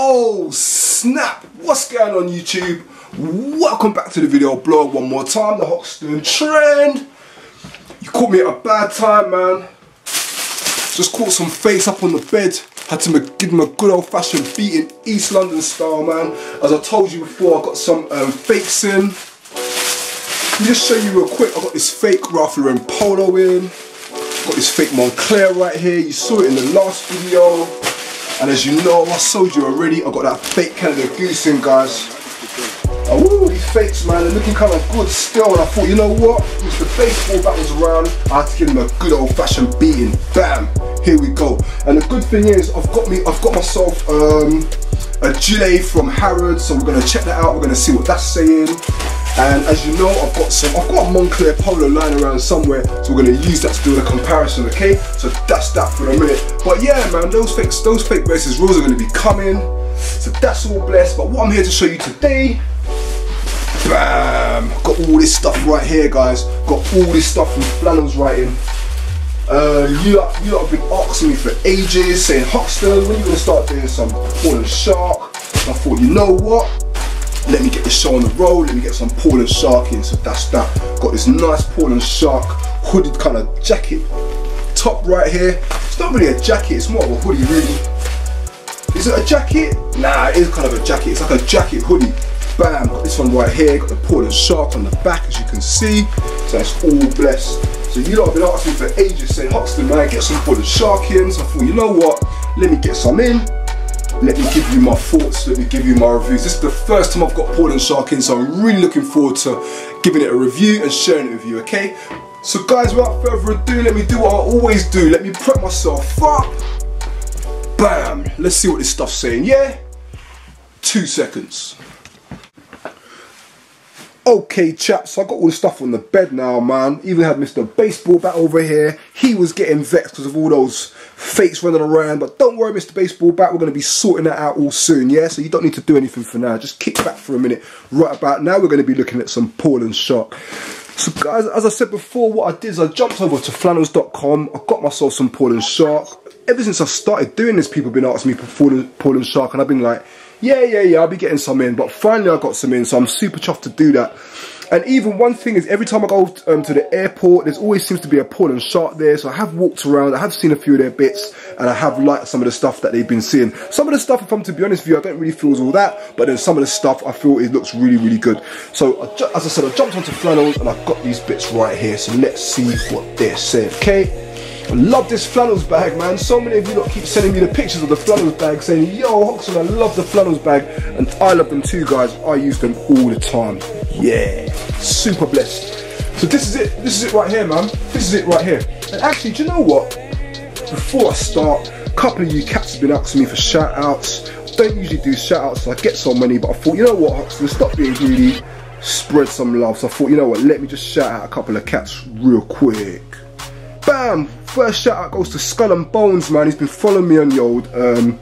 Oh snap! What's going on YouTube? Welcome back to the video blog one more time, the Hoxton trend. You caught me at a bad time, man. Just caught some face up on the bed. Had to give him a good old fashioned beating East London style, man. As I told you before, I got some um, fakes in. Let me just show you real quick. I got this fake Ralph Lauren polo in. Got this fake Moncler right here. You saw it in the last video. And as you know, I sold you already. I got that fake Canada Goose in, guys. Oh, these fakes, man, they're looking kind of good still. And I thought, you know what? Mr. Baseball bat was around. I had to give him a good old-fashioned beating. Bam! Here we go. And the good thing is, I've got me, I've got myself um, a gilet from Harrods. So we're gonna check that out. We're gonna see what that's saying. And as you know, I've got some, I've got a Moncler polo lying around somewhere, so we're gonna use that to do the comparison, okay? So that's that for a minute. But yeah, man, those fake, those fake versus rules are gonna be coming. So that's all blessed. But what I'm here to show you today, bam, got all this stuff right here, guys. Got all this stuff from Flannels writing. Uh, you lot, you lot have been asking me for ages, saying Hoxton, when are you gonna start doing some Paul and Shark? I thought, you know what? let me get the show on the road, let me get some Paul and Shark in, so that's that. Got this nice Paul and Shark hooded kind of jacket. Top right here, it's not really a jacket, it's more of a hoodie really. Is it a jacket? Nah, it is kind of a jacket, it's like a jacket hoodie. Bam, got this one right here, got the Paul and Shark on the back as you can see. So that's all blessed. So you lot have been asking for ages saying, Hoxton man, get some Paul and Shark in. So I thought, you know what, let me get some in let me give you my thoughts, let me give you my reviews. This is the first time I've got Paul and Shark in, so I'm really looking forward to giving it a review and sharing it with you, okay? So guys, without further ado, let me do what I always do. Let me prep myself up. Bam! Let's see what this stuff's saying, yeah? Two seconds. Okay chaps, I got all the stuff on the bed now man. Even had Mr. Baseball Bat over here. He was getting vexed because of all those fakes running around. But don't worry Mr. Baseball Bat, we're going to be sorting that out all soon, yeah? So you don't need to do anything for now. Just kick back for a minute. Right about now we're going to be looking at some Paul and Shark. So guys, as I said before, what I did is I jumped over to flannels.com. I got myself some Paul and Shark. Ever since I started doing this, people have been asking me for Paul and Shark and I've been like, yeah, yeah, yeah, I'll be getting some in. But finally I got some in, so I'm super chuffed to do that. And even one thing is, every time I go um, to the airport, there's always seems to be a Paul and Shark there. So I have walked around, I have seen a few of their bits, and I have liked some of the stuff that they've been seeing. Some of the stuff, if I'm to be honest with you, I don't really feel all that. But then some of the stuff, I feel it looks really, really good. So as I said, I jumped onto flannels, and I've got these bits right here. So let's see what they're saying, okay? I love this flannels bag, man. So many of you lot keep sending me the pictures of the flannels bag saying, yo, Hoxton, I love the flannels bag. And I love them too, guys. I use them all the time. Yeah, super blessed. So this is it. This is it right here, man. This is it right here. And actually, do you know what? Before I start, a couple of you cats have been asking me for shout outs. Don't usually do shout outs, so I get so many, but I thought, you know what, Hoxton, stop being greedy. Spread some love. So I thought, you know what, let me just shout out a couple of cats real quick. Bam! First shout out goes to Skull and Bones, man. He's been following me on the old um,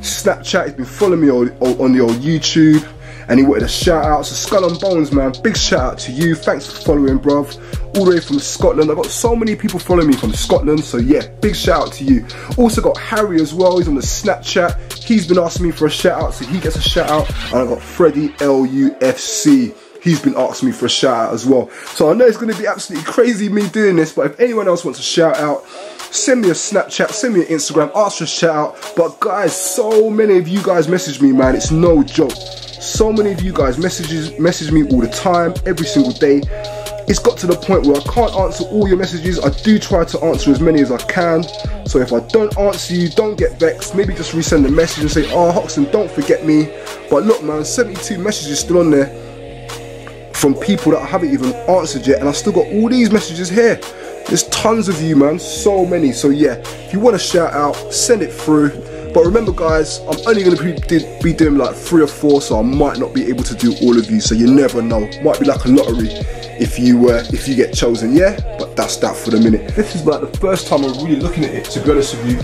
Snapchat. He's been following me on, on the old YouTube. And he wanted a shout out. So Skull and Bones, man. Big shout out to you. Thanks for following, bruv. All the way from Scotland. I've got so many people following me from Scotland. So yeah, big shout out to you. Also got Harry as well. He's on the Snapchat. He's been asking me for a shout out. So he gets a shout out. And I've got Freddie LUFC he's been asking me for a shout out as well. So I know it's going to be absolutely crazy me doing this, but if anyone else wants a shout out, send me a Snapchat, send me an Instagram, ask for a shout out. But guys, so many of you guys message me, man. It's no joke. So many of you guys messages message me all the time, every single day. It's got to the point where I can't answer all your messages. I do try to answer as many as I can. So if I don't answer you, don't get vexed. Maybe just resend a message and say, oh, Hoxton, don't forget me. But look, man, 72 messages still on there from people that I haven't even answered yet and I still got all these messages here. There's tons of you man, so many. So yeah, if you want a shout out, send it through. But remember guys, I'm only going to be doing like three or four so I might not be able to do all of you so you never know. Might be like a lottery if you uh, if you get chosen, yeah? But that's that for the minute. This is like the first time I'm really looking at it to be honest with you.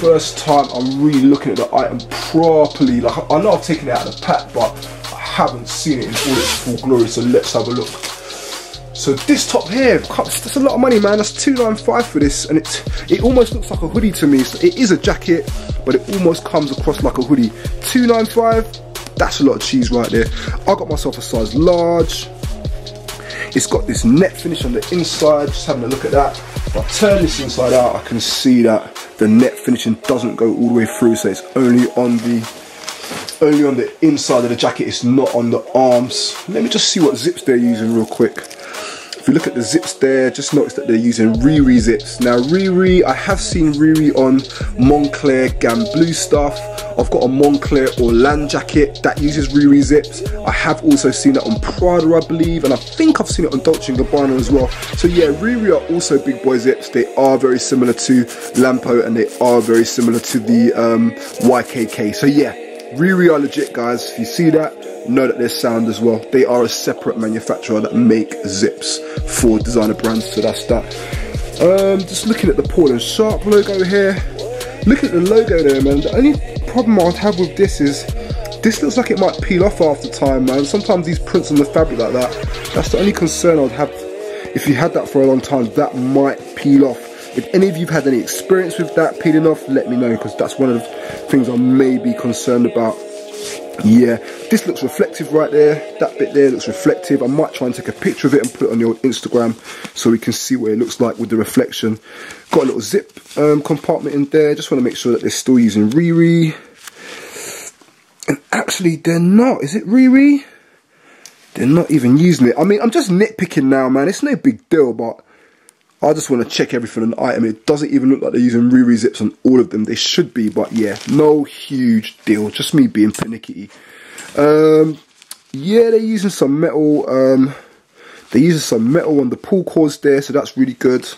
First time I'm really looking at the item properly. Like I know I've taken it out of the pack but I haven't seen it in all its full glory, so let's have a look. So this top here, that's a lot of money, man. That's 295 for this, and it it almost looks like a hoodie to me. So it is a jacket, but it almost comes across like a hoodie. 295, that's a lot of cheese right there. I got myself a size large. It's got this net finish on the inside, just having a look at that. If I turn this inside out, I can see that the net finishing doesn't go all the way through, so it's only on the only on the inside of the jacket, it's not on the arms. Let me just see what zips they're using real quick. If you look at the zips there, just notice that they're using Riri zips. Now Riri, I have seen Riri on Moncler Gamme Bleu stuff. I've got a Moncler Orlan jacket that uses Riri zips. I have also seen it on Prada, I believe, and I think I've seen it on Dolce & Gabbana as well. So yeah, Riri are also big boy zips. They are very similar to Lampo and they are very similar to the um, YKK. So yeah, Riri are legit guys. If you see that, know that they're sound as well. They are a separate manufacturer that make zips for designer brands. So that's that. Um, just looking at the Paul and Shark logo here. Look at the logo there, man. The only problem I'd have with this is this looks like it might peel off after time, man. Sometimes these prints on the fabric like that, that's the only concern I'd have. If you had that for a long time, that might peel off. If any of you've had any experience with that peeling off, let me know because that's one of the things I may be concerned about. Yeah, this looks reflective right there. That bit there looks reflective. I might try and take a picture of it and put it on your Instagram so we can see what it looks like with the reflection. Got a little zip um, compartment in there. Just want to make sure that they're still using Riri. And actually, they're not. Is it Riri? They're not even using it. I mean, I'm just nitpicking now, man. It's no big deal, but I just want to check everything on the item. It doesn't even look like they're using Riri zips on all of them. They should be, but yeah, no huge deal. Just me being pernickety. Um, yeah, they're using some metal. Um, they're using some metal on the pull cords there, so that's really good.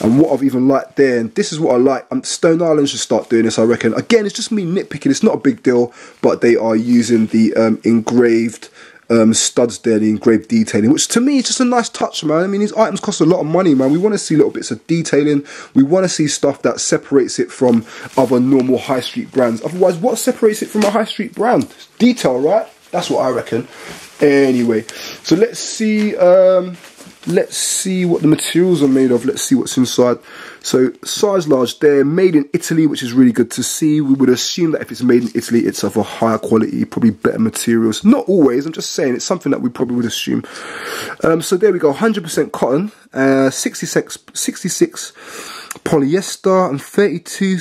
And what I've even liked there, and this is what I like, um, Stone Island should start doing this, I reckon. Again, it's just me nitpicking. It's not a big deal, but they are using the um, engraved um, studs there, the engraved detailing, which to me is just a nice touch, man. I mean, these items cost a lot of money, man. We want to see little bits of detailing. We want to see stuff that separates it from other normal high street brands. Otherwise, what separates it from a high street brand? Detail, right? That's what I reckon. Anyway, so let's see. Um, let's see what the materials are made of. Let's see what's inside. So size large there, made in Italy, which is really good to see. We would assume that if it's made in Italy, it's of a higher quality, probably better materials. Not always, I'm just saying it's something that we probably would assume. Um, so there we go, 100% cotton, uh, 66, 66 polyester and 32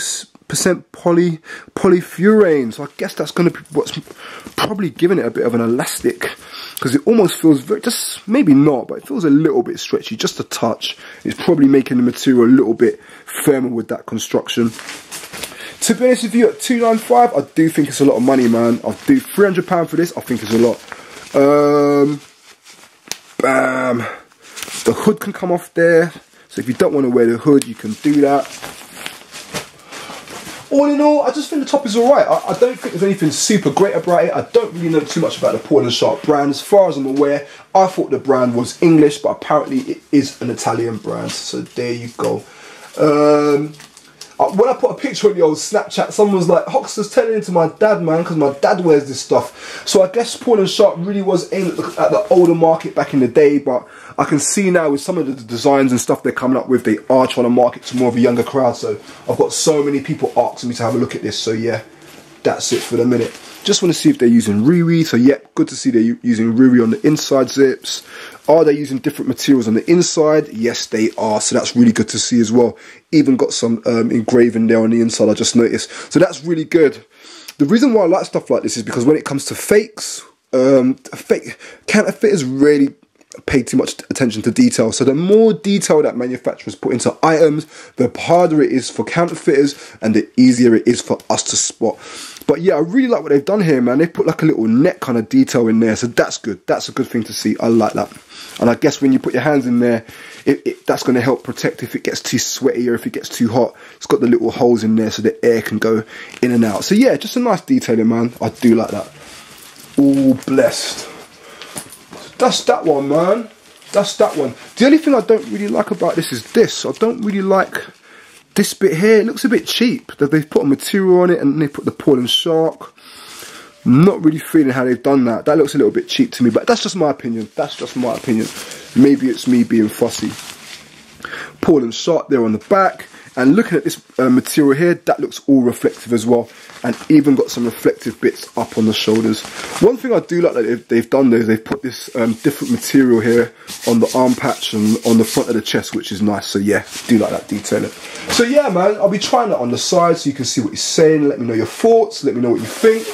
percent poly polyurethane so I guess that's going to be what's probably giving it a bit of an elastic because it almost feels very, just maybe not, but it feels a little bit stretchy, just a touch. It's probably making the material a little bit firmer with that construction. To be honest with you, at 295, I do think it's a lot of money, man. I'll do 300 pound for this. I think it's a lot. Um, bam. The hood can come off there. So if you don't want to wear the hood, you can do that all in all, I just think the top is alright. I, I, don't think there's anything super great about it. I don't really know too much about the Paul and Shark brand. As far as I'm aware, I thought the brand was English, but apparently it is an Italian brand. So there you go. Um, Uh, when I put a picture on the old Snapchat, someone was like, Hoxter's telling it to my dad, man, because my dad wears this stuff. So I guess Paul and Shark really was aimed at the, at the, older market back in the day, but I can see now with some of the designs and stuff they're coming up with, they are trying to market to more of a younger crowd. So I've got so many people asking me to have a look at this. So yeah, that's it for the minute. Just want to see if they're using Riri. So yep, good to see they're using Riri on the inside zips. Are they using different materials on the inside? Yes, they are. So that's really good to see as well. Even got some um, engraving there on the inside, I just noticed. So that's really good. The reason why I like stuff like this is because when it comes to fakes, um, fake counterfeiters really pay too much attention to detail. So the more detail that manufacturers put into items, the harder it is for counterfeiters and the easier it is for us to spot. But yeah, I really like what they've done here, man. They put like a little neck kind of detail in there. So that's good. That's a good thing to see. I like that. And I guess when you put your hands in there, it, it, that's going to help protect if it gets too sweaty or if it gets too hot. It's got the little holes in there so the air can go in and out. So yeah, just a nice detailing, man. I do like that. All blessed. That's that one, man. That's that one. The only thing I don't really like about this is this. I don't really like this bit here, looks a bit cheap. They've put a material on it and they put the Paul and Shark. Not really feeling how they've done that. That looks a little bit cheap to me, but that's just my opinion. That's just my opinion. Maybe it's me being fussy. Paul and Shark there on the back. And looking at this uh, material here, that looks all reflective as well. And even got some reflective bits up on the shoulders. One thing I do like that they've, done though is they've put this um, different material here on the arm patch and on the front of the chest, which is nice. So yeah, do like that detailing. So yeah, man, I'll be trying that on the side so you can see what he's saying. Let me know your thoughts. Let me know what you think.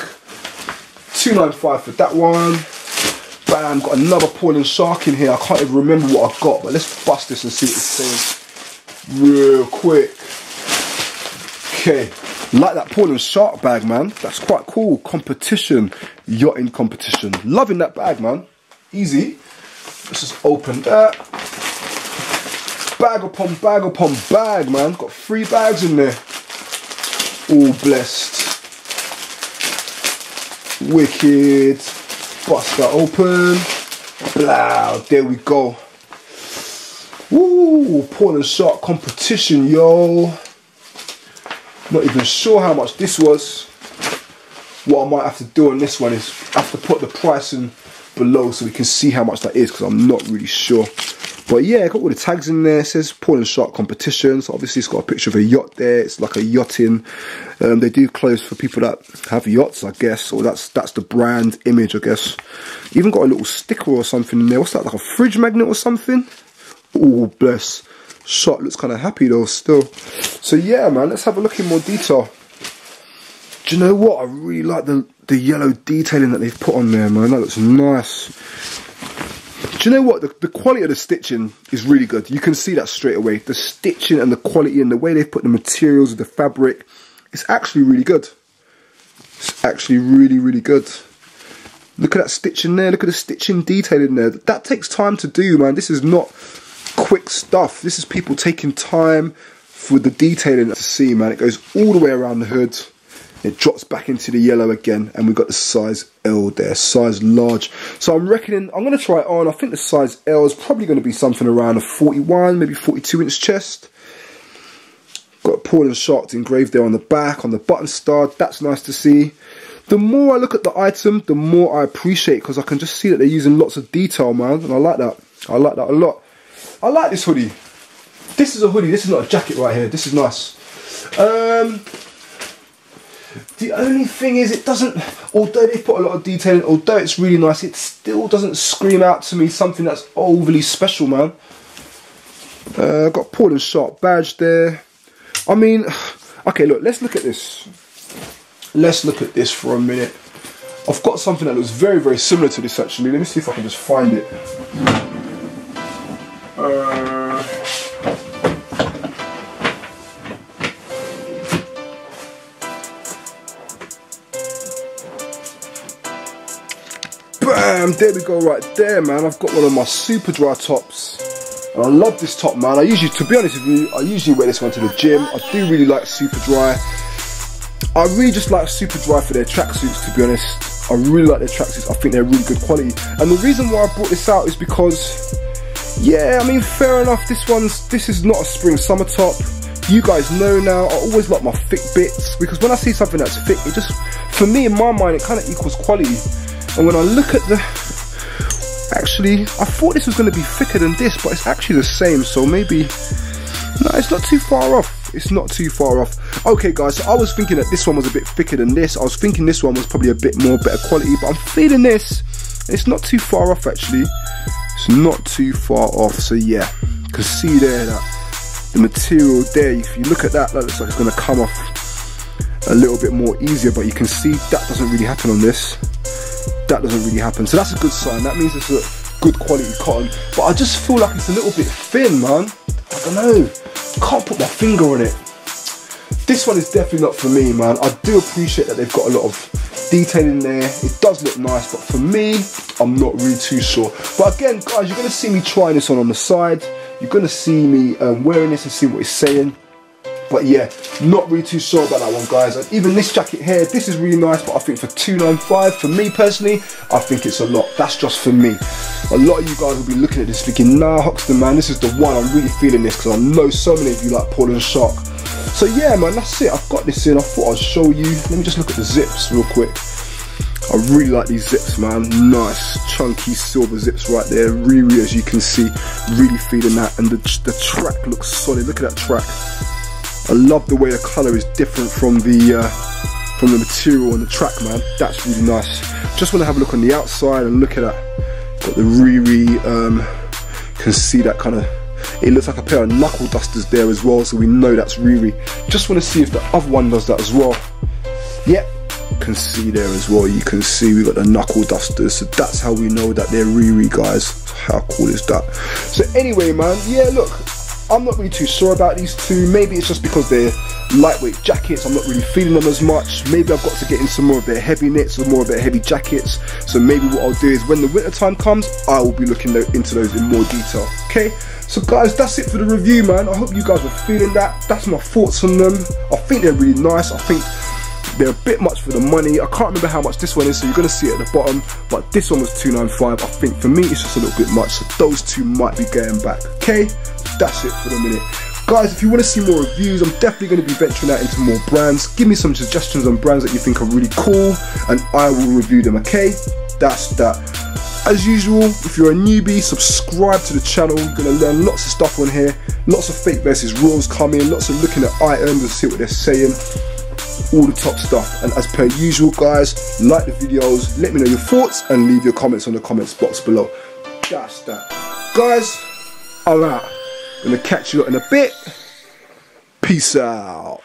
295 for that one. Bam, got another Paul and Shark in here. I can't even remember what I've got, but let's bust this and see what it's saying real quick. Okay, like that Paul and Shark bag, man. That's quite cool. Competition, yachting competition. Loving that bag, man. Easy. Let's just open that. Bag upon bag upon bag, man. Got three bags in there. All blessed. Wicked. Bust that open. Blow. There we go. Woo, Paul and Shark competition, yo. Not even sure how much this was. What I might have to do on this one is I have to put the price in below so we can see how much that is because I'm not really sure. But yeah, got all the tags in there. It says Paul and Shark competition. So obviously it's got a picture of a yacht there. It's like a yachting. Um, they do clothes for people that have yachts, I guess. Or that's that's the brand image, I guess. Even got a little sticker or something in there. What's that, like a fridge magnet or something? Oh, bless. Shot looks kind of happy though, still. So yeah, man, let's have a look in more detail. Do you know what? I really like the, the yellow detailing that they've put on there, man. That looks nice. Do you know what? The, the quality of the stitching is really good. You can see that straight away. The stitching and the quality and the way they've put the materials of the fabric, it's actually really good. It's actually really, really good. Look at that stitching there. Look at the stitching detailing there. That takes time to do, man. This is not quick stuff. This is people taking time for the detailing to see, man. It goes all the way around the hood. It drops back into the yellow again, and we've got the size L there, size large. So I'm reckoning, I'm going to try it on. I think the size L is probably going to be something around a 41, maybe 42 inch chest. Got Paul and Shark engraved there on the back, on the button stud. That's nice to see. The more I look at the item, the more I appreciate because I can just see that they're using lots of detail, man. And I like that. I like that a lot. I like this hoodie. This is a hoodie. This is not a jacket right here. This is nice. Um, the only thing is it doesn't, although they put a lot of detail in, although it's really nice, it still doesn't scream out to me something that's overly special, man. Uh, got Paul and Shark badge there. I mean, okay, look, let's look at this. Let's look at this for a minute. I've got something that looks very, very similar to this actually. Let me see if I can just find it. Bam, there we go right there, man. I've got one of my Superdry tops. And I love this top, man. I usually, to be honest with you, I usually wear this one to the gym. I do really like Superdry. I really just like Superdry for their tracksuits, to be honest. I really like their tracksuits. I think they're really good quality. And the reason why I brought this out is because yeah, I mean, fair enough. This one's, this is not a spring summer top. You guys know now, I always like my thick bits because when I see something that's thick, it just, for me in my mind, it kind of equals quality. And when I look at the, actually, I thought this was going to be thicker than this, but it's actually the same. So maybe, no, it's not too far off. It's not too far off. Okay, guys, so I was thinking that this one was a bit thicker than this. I was thinking this one was probably a bit more better quality, but I'm feeling this. It's not too far off, actually. It's not too far off, so yeah, you can see there that the material there, if you look at that, that looks like it's going to come off a little bit more easier, but you can see that doesn't really happen on this. That doesn't really happen, so that's a good sign. That means it's a good quality cotton, but I just feel like it's a little bit thin, man. I don't know, can't put my finger on it. This one is definitely not for me, man. I do appreciate that they've got a lot of detail in there. It does look nice, but for me, I'm not really too sure. But again, guys, you're to see me trying this on on the side. You're to see me um, wearing this and see what it's saying. But yeah, not really too sure about that one, guys. And even this jacket here, this is really nice, but I think for 295 for me personally, I think it's a lot. That's just for me. A lot of you guys will be looking at this thinking, nah, Hoxton, man, this is the one. I'm really feeling this because I know so many of you like Paul and Shark. So yeah, man, that's it. I've got this in. I thought I'd show you. Let me just look at the zips real quick. I really like these zips, man. Nice, chunky silver zips right there. Riri, as you can see, really feeling that. And the, the track looks solid. Look at that track. I love the way the colour is different from the uh, from the material on the track, man. That's really nice. Just want to have a look on the outside and look at that. Got the Riri, um, can see that kind of it looks like a pair of knuckle dusters there as well, so we know that's Riri. Just want to see if the other one does that as well. Yep, can see there as well. You can see we've got the knuckle dusters, so that's how we know that they're Riri guys. How cool is that? So anyway, man, yeah, look, I'm not really too sure about these two. Maybe it's just because they're lightweight jackets. I'm not really feeling them as much. Maybe I've got to get in some more of their heavy knits or more of their heavy jackets. So maybe what I'll do is when the winter time comes, I will be looking into those in more detail. Okay. So guys, that's it for the review, man. I hope you guys were feeling that. That's my thoughts on them. I think they're really nice. I think they're a bit much for the money. I can't remember how much this one is, so you're gonna see it at the bottom. But this one was 295. I think for me, it's just a little bit much. So those two might be going back. Okay, that's it for the minute. Guys, if you want to see more reviews, I'm definitely going to be venturing out into more brands. Give me some suggestions on brands that you think are really cool, and I will review them, okay? That's that. As usual, if you're a newbie, subscribe to the channel. You're gonna learn lots of stuff on here. Lots of fake versus rules coming, lots of looking at items and see what they're saying. All the top stuff. And as per usual, guys, like the videos, let me know your thoughts, and leave your comments on the comments box below. That's that. Guys, I'm out. Gonna catch you in a bit. Peace out.